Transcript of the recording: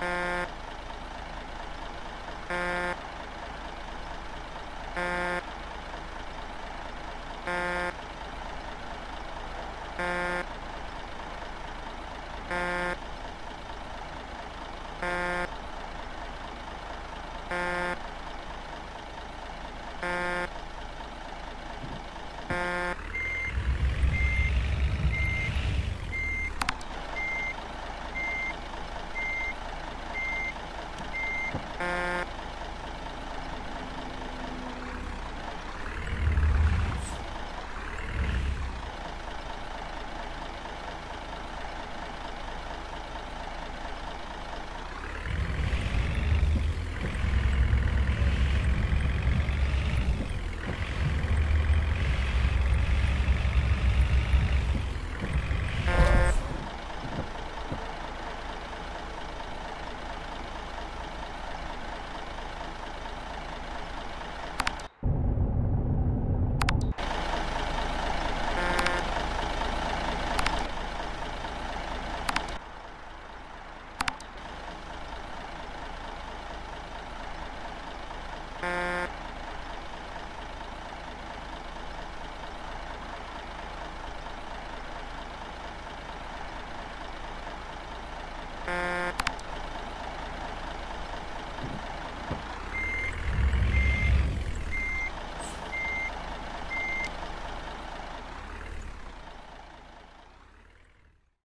Uh...